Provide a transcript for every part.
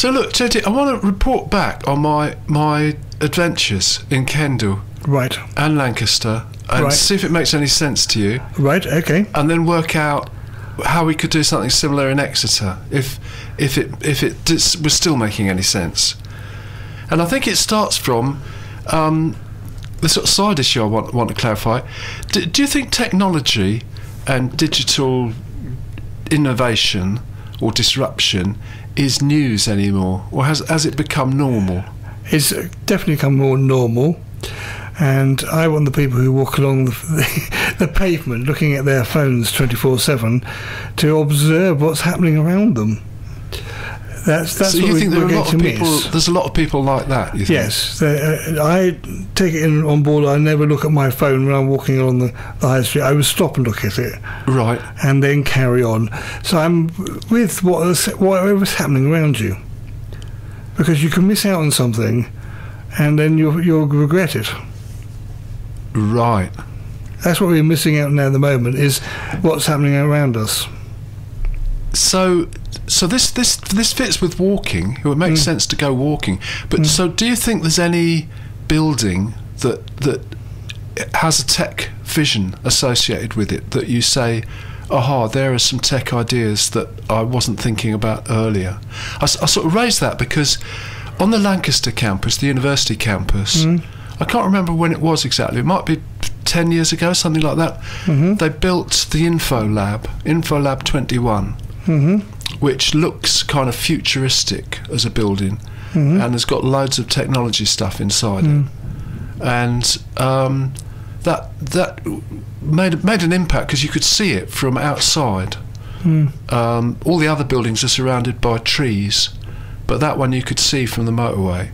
So look, Teddy, I want to report back on my my adventures in Kendal Right. and Lancaster and Right. see if it makes any sense to you, Right. Okay. and then work out how we could do something similar in Exeter if if it if it dis- was still making any sense. And I think it starts from um, the sort of side issue I want want to clarify. Do, do you think technology and digital innovation or disruption is news anymore, or has has it become normal? It's definitely become more normal. And I want the people who walk along the, the pavement looking at their phones 24 7 to observe what's happening around them. That's, that's so what you think there we're are a lot of people? miss. There's a lot of people like that. You think? Yes, uh, I take it in on board. I never look at my phone when I'm walking along the, the high street. I would stop and look at it Right. and then carry on. So I'm with what is, whatever's happening around you, because you can miss out on something, and then you'll you'll regret it. Right. That's what we're missing out now at the moment is what's happening around us. So, so this this this fits with walking. It would make Mm. sense to go walking. But so, do you think there's any building that that has a tech vision associated with it that you say, aha, there are some tech ideas that I wasn't thinking about earlier? I sort of raised that because on the Lancaster campus, the university campus, Mm. I can't remember when it was exactly. It might be. 10 years ago, something like that, Mhm. they built the Info Lab, Info Lab 21, hmm which looks kind of futuristic as a building hmm and has got loads of technology stuff inside it. And um, that that made made an impact because you could see it from outside. Mm. Um, all the other buildings are surrounded by trees, but that one you could see from the motorway.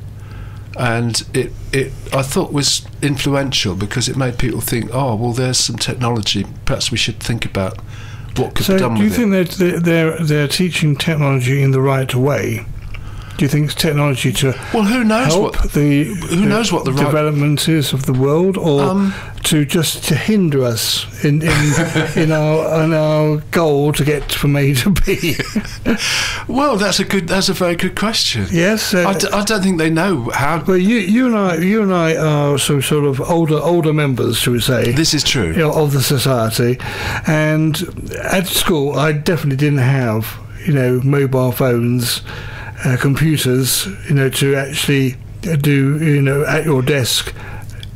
And it, it I thought was influential because it made people think, oh well, there's some technology. Perhaps we should think about what could So, be done do you it. think they're, they're they're teaching technology in the right way? Do you think it's technology to Well, who knows help what the who knows what the right development is of the world, or Um, to just to hinder us in in, in our in our goal to get from A to B? Well, that's a good. That's a very good question. yes. Uh, I, d- I don't think they know how. well, you you and I you and I are some sort of older older members, shall we say? This is true. you know, of the society. And at school, I definitely didn't have, you know, mobile phones, uh, computers, you know, to actually do, you know, at your desk.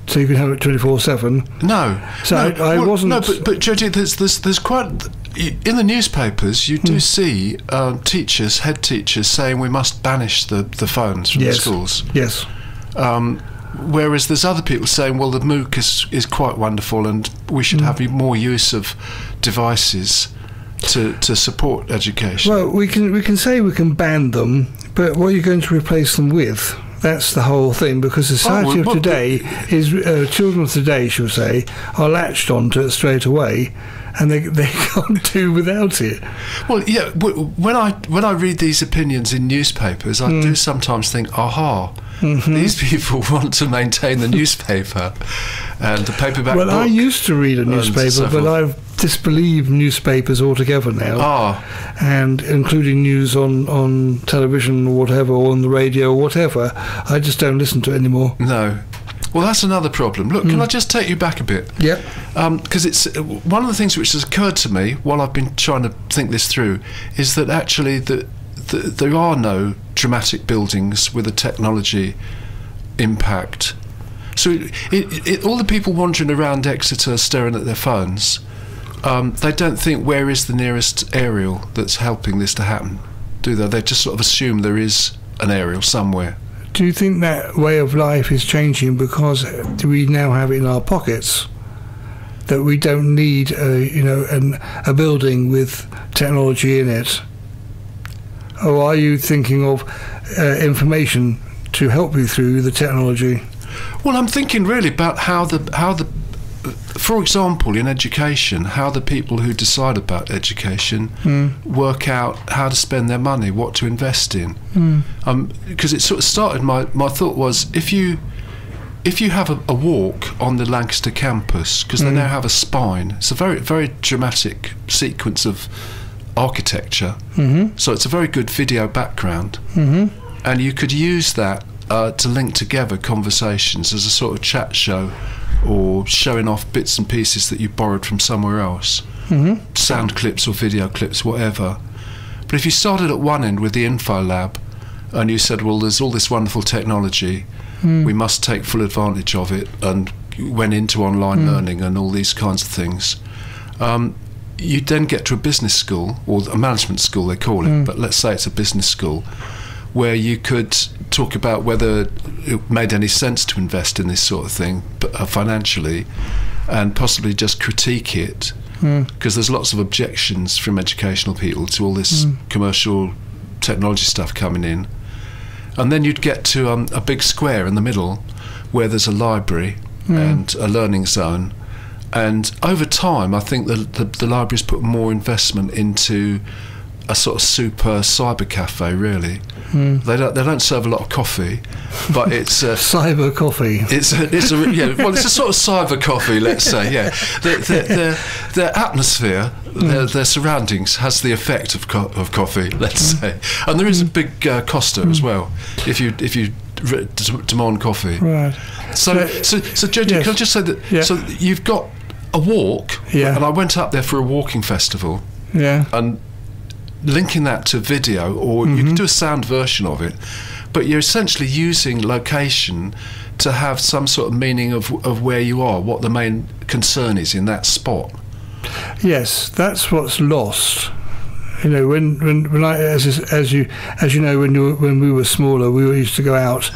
So you can have it twenty four seven. No, So no, I- I wasn't- No, but, but Jodie, there's, there's there's quite in the newspapers. You Hmm. do see um, teachers, head teachers, saying we must banish the, the phones from Yes. the schools. Yes. Um, whereas there's other people saying, well, the MOOC is is quite wonderful, and we Hmm. should have more use of devices to to support education. Well, we can we can say we can ban them, but what are you going to replace them with? That's the whole thing, because society well, of today is uh, children of today, shall say, are latched onto it straight away, and they they can't do without it. Well, yeah. When I when I read these opinions in newspapers, I Hmm. do sometimes think, aha, Mm-hmm. these people want to maintain the newspaper and the paperback Well. I used to read a newspaper, but. I've disbelieved newspapers altogether now, Ah, and including news on, on television or whatever, or on the radio or whatever. I just don't listen to it anymore. no. Well, that's another problem. Look, Hmm. can I just take you back a bit? Yep. Because it's uh, one of the things which has occurred to me while I've been trying to think this through is that actually the, the, there are no dramatic buildings with a technology impact. So it, it, it, all the people wandering around Exeter staring at their phones, um, they don't think where is the nearest aerial that's helping this to happen, do they? They just sort of assume there is an aerial somewhere. Do you think that way of life is changing because we now have it in our pockets? That we don't need, a, you know, an, a building with technology in it, or are you thinking of uh, information to help you through the technology? Well, I'm thinking really about how the how the, for example, in education, how the people who decide about education Mm. work out how to spend their money, what to invest in. Mm. Because it sort of started. My my thought was if you if you have a, a walk on the Lancaster campus, because they Mm. now have a spine, it's a very very dramatic sequence of architecture. Mm-hmm. So it's a very good video background, Mm-hmm. and you could use that uh, to link together conversations as a sort of chat show, or showing off bits and pieces that you borrowed from somewhere else, Mm-hmm. sound clips or video clips, whatever. But if you started at one end with the info lab, and you said, "Well, there's all this wonderful technology, Mm. we must take full advantage of it," and went into online Mm. learning and all these kinds of things. Um, you then get to a business school or a management school they call it Mm. but let's say it's a business school where you could talk about whether it made any sense to invest in this sort of thing uh, financially and possibly just critique it Mm. because there's lots of objections from educational people to all this Mm. commercial technology stuff coming in and then you'd get to um, a big square in the middle where there's a library Mm. and a learning zone and over time, I think the, the, the library's put more investment into a sort of super cyber cafe. Really, Mm. they don't they don't serve a lot of coffee, but it's a, Cyber coffee. it's a, it's a yeah well it's a sort of cyber coffee. Let's say yeah, their their, their atmosphere. Hmm. Their, their surroundings has the effect of co- of coffee, let's hmm. say, and there is a hmm. big uh, Costa as well. If you if you demand coffee, Right. so, So- so, Jojo, yes. can I just say that? Yeah. So, you've got a walk, Yeah. and I went up there for a walking festival, Yeah. and linking that to video, or you Mm-hmm. can do a sound version of it, but you're essentially using location to have some sort of meaning of of where you are, what the main concern is in that spot. Yes, that's what's lost. You know, when when, when I as as you as you know when you when we were smaller, we used to go out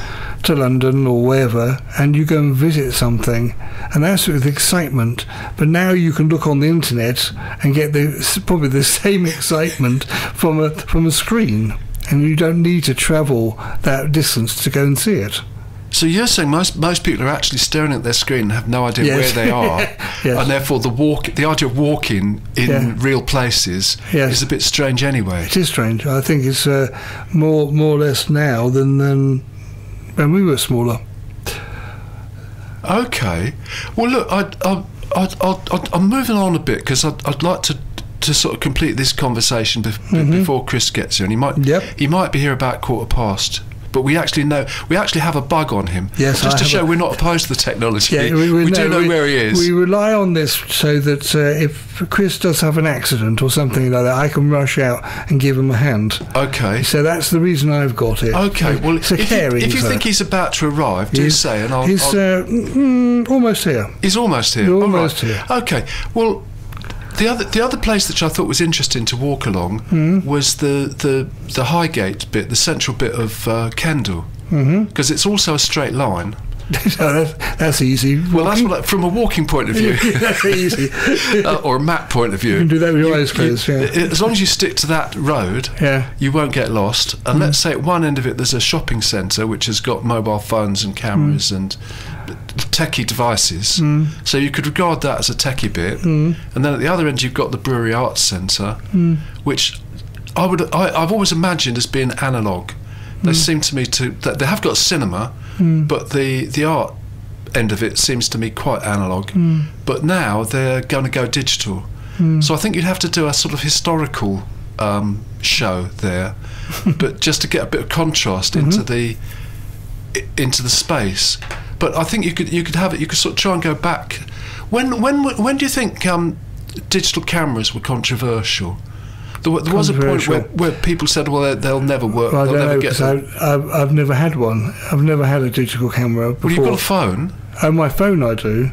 to London or wherever, and you go and visit something, and that's with excitement. But now you can look on the internet and get the probably the same excitement from a from a screen, and you don't need to travel that distance to go and see it. So you're saying most most people are actually staring at their screen and have no idea Yes. where they are, Yes. and therefore the walk, the idea of walking in Yeah. real places Yes. is a bit strange anyway. It is strange. I think it's uh, more more or less now than than when we were smaller. Okay. Well, look, I, I, I, I'm moving on a bit because I'd, I'd like to to sort of complete this conversation bef- mm-hmm. before Chris gets here, and he might. Yep. he might be here about quarter past. But we actually know we actually have a bug on him. Yes, just I to show a- we're not opposed to the technology. Yeah, we, do no, know we- where he is. We rely on this so that uh, if Chris does have an accident or something like that, I can rush out and give him a hand. okay. So that's the reason I've got it. Okay. Well, it's a if you, caring. if you think he's about to arrive, do He's- say, and I'll. he's I'll- uh, mm, almost here. He's almost here. You're All right. almost here. Okay. Well, the other the other place that I thought was interesting to walk along Hmm. was the, the the Highgate bit, the central bit of uh, Kendal, Mm-hmm. because it's also a straight line. so that's, that's easy. Well, that's what from a walking point of view, that's easy. uh, or a map point of view. You can do that with your eyes you- closed, yeah. As long as you stick to that road, Yeah. you won't get lost. And hmm. let's say at one end of it there's a shopping centre which has got mobile phones and cameras hmm. and techie devices. Hmm. So you could regard that as a techie bit. And then at the other end you've got the Brewery Arts Centre, which I would I, I've always imagined as being analog. They seem to me to that they have got cinema, but the the art end of it seems to me quite analog. But now they're going to go digital. So I think you'd have to do a sort of historical um, show there, but just to get a bit of contrast into the into the space. But I think you could you could have it. You could sort of try and go back. When when when do you think um, digital cameras were controversial? There, there was a point where, where people said, "Well, they- they'll never work. Well, I they'll don't never know, get." I've, I've, I've never had one. I've never had a digital camera before. Well, you've got a phone. On my phone, I do,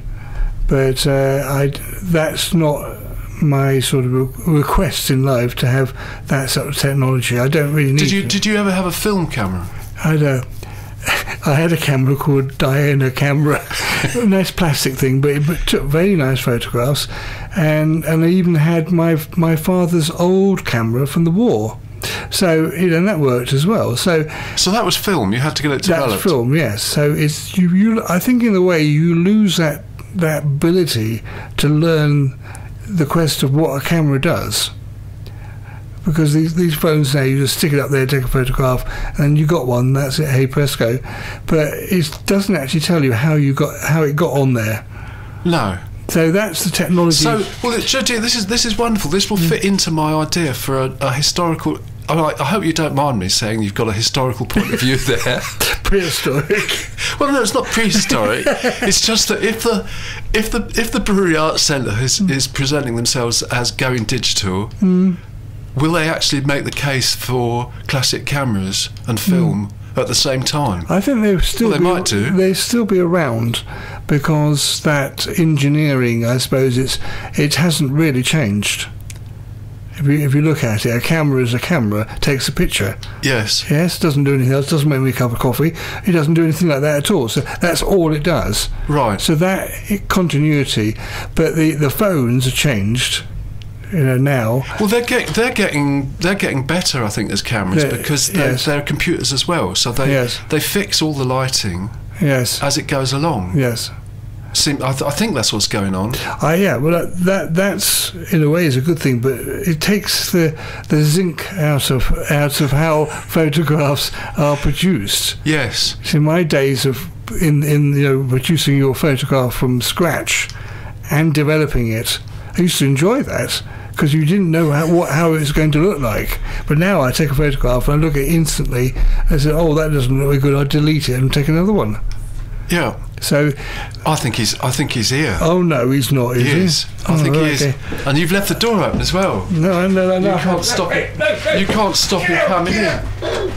but uh, I that's not my sort of re- request in life to have that sort of technology. I don't really need. Did you it. did you ever have a film camera? I a I had a camera called Diana camera, a nice plastic thing, but it took very nice photographs, and and I even had my my father's old camera from the war. So you know that worked as well. So So that was film. You had to get it developed. that's film, yes. So it's you, you. I think in a way you lose that that ability to learn the quest of what a camera does. Because these these phones now, you just stick it up there, take a photograph, and you got one. That's it. Hey presto. But it doesn't actually tell you how you got how it got on there. No. So that's the technology. So, well, this is this is wonderful. This will mm. fit into my idea for a, a historical. I, I hope you don't mind me saying you've got a historical point of view there. prehistoric. well, no, it's not prehistoric. it's just that if the if the if the Brewery Arts Centre is, mm. is presenting themselves as going digital, mm. Will they actually make the case for classic cameras and hmm. film at the same time? I think they still Well, they be, might do. They still be around because that engineering, I suppose, it's it hasn't really changed. If you, if you look at it, a camera is a camera, takes a picture. Yes. Yes, doesn't do anything else, doesn't make me a cup of coffee. It doesn't do anything like that at all. So that's all it does. Right. So that i- continuity, but the the phones are changed. You know now. Well, they're get, they're getting they're getting better, I think, as cameras because they're, yes. they're computers as well. So they Yes. they fix all the lighting Yes. as it goes along. Yes. Seem, I, th- I think that's what's going on. Uh, yeah, well, that, that that's in a way is a good thing, but it takes the the zinc out of out of how photographs are produced. Yes. See, my days of in in you know producing your photograph from scratch and developing it, I used to enjoy that because you didn't know how what, how it was going to look like. But now I take a photograph and I look at it instantly. and I say, oh, that doesn't look very good. I delete it and take another one. Yeah. So, I think he's I think he's here. oh no, he's not. Is he is. I Oh, think he oh, okay. is. And you've left the door open as well. No, no, no, no. You can't stop it. You can't stop him coming in.